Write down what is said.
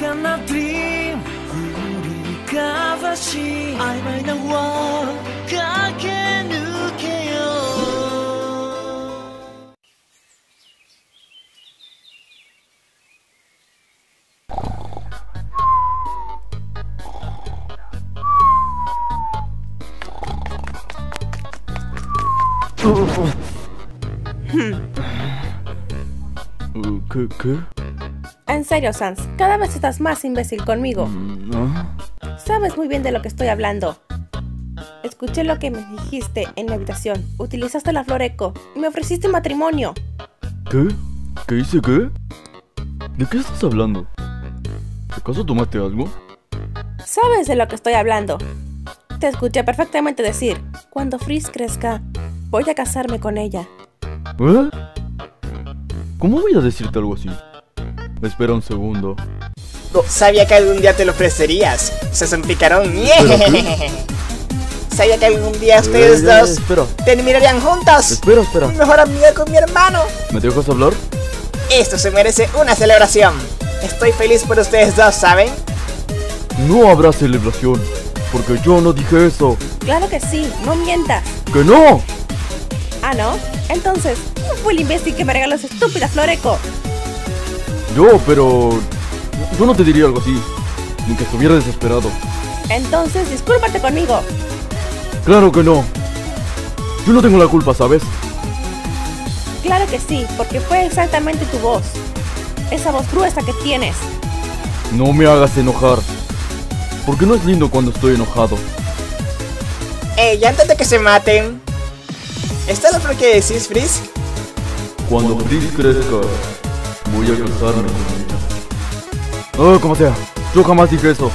かな dream 振りかざし曖昧な wall 駆け抜けよう ¿Qué? ¿Qué? En serio, Sans, cada vez estás más imbécil conmigo. ¿No? Sabes muy bien de lo que estoy hablando. Escuché lo que me dijiste en mi habitación. Utilizaste la flor eco y me ofreciste matrimonio. ¿Qué? ¿Qué hice qué? ¿De qué estás hablando? ¿Acaso tomaste algo? Sabes de lo que estoy hablando. Te escuché perfectamente decir, cuando Freeze crezca, voy a casarme con ella. ¿Eh? ¿Cómo voy a decirte algo así? Espera un segundo. Sabía que algún día te lo ofrecerías. Sos un picarón. ¿Pero qué? Sabía que algún día ustedes ya, dos Espera, terminarían juntos. espera, espera. Mi mejor amigo con mi hermano. ¿Me dejas hablar? Esto se merece una celebración. Estoy feliz por ustedes dos, ¿saben? No habrá celebración, porque yo no dije eso. Claro que sí, no mientas. ¡Que no! Ah, ¿no? Entonces, ¿quién fue el imbécil que me regaló esa estúpida flor eco? Yo, pero... Yo no te diría algo así, ni que estuviera desesperado. Entonces, discúlpate conmigo. Claro que no. Yo no tengo la culpa, ¿sabes? Claro que sí, porque fue exactamente tu voz. Esa voz gruesa que tienes. No me hagas enojar. Porque no es lindo cuando estoy enojado. Ey, ya antes de que se maten. ¿Esta es la flor que decís, Frizz? Cuando Chris crezca, ella. Ah, como sea. Yo jamás dije eso.